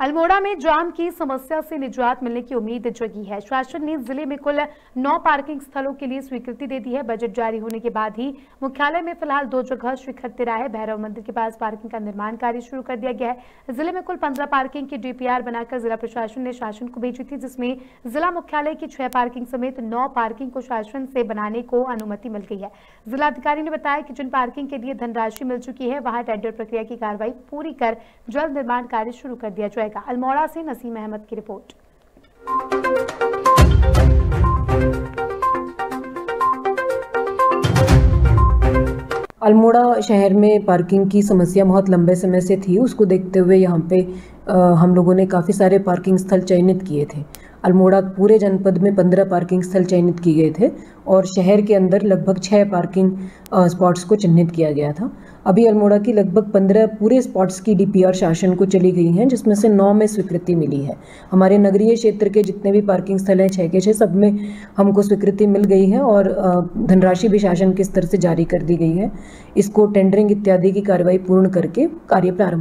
अल्मोड़ा में जाम की समस्या से निजात मिलने की उम्मीद जगी है। शासन ने ज़िले में कुल नौ पार्किंग स्थलों के लिए स्वीकृति दे दी है। बजट जारी होने के बाद ही मुख्यालय में फ़िलहाल दो जगह शिखर तिराहे भैरव मंदिर के पास पार्किंग का निर्माण कार्य शुरू कर दिया गया है। ज़िले में कुल पंद्रह पार्किंग की डीपीआर बनाकर जिला प्रशासन ने शासन को भेजी थी, जिसमें जिला मुख्यालय की छह पार्किंग समेत नौ पार्किंग को शासन से बनाने को अनुमति मिल गई है। जिलाधिकारी ने बताया कि जिन पार्किंग के लिए धनराशि मिल चुकी है, वहाँ टेंडर प्रक्रिया की कार्रवाई पूरी कर जल्द निर्माण कार्य शुरू कर दिया जाएगा। अल्मोड़ा से नसीम अहमद की रिपोर्ट। अल्मोड़ा शहर में पार्किंग की समस्या बहुत लंबे समय से थी। उसको देखते हुए यहाँ पे आ, हम लोगों ने काफ़ी सारे पार्किंग स्थल चयनित किए थे। अल्मोड़ा पूरे जनपद में पंद्रह पार्किंग स्थल चयनित किए गए थे और शहर के अंदर लगभग छः पार्किंग स्पॉट्स को चिन्हित किया गया था। अभी अल्मोड़ा की लगभग पंद्रह पूरे स्पॉट्स की डीपीआर शासन को चली गई हैं, जिसमें से नौ में स्वीकृति मिली है। हमारे नगरीय क्षेत्र के जितने भी पार्किंग स्थल हैं छः के छः सब में हमको स्वीकृति मिल गई है और धनराशि भी शासन के स्तर से जारी कर दी गई है। इसको टेंडरिंग इत्यादि की कार्रवाई पूर्ण करके कार्य प्रारंभ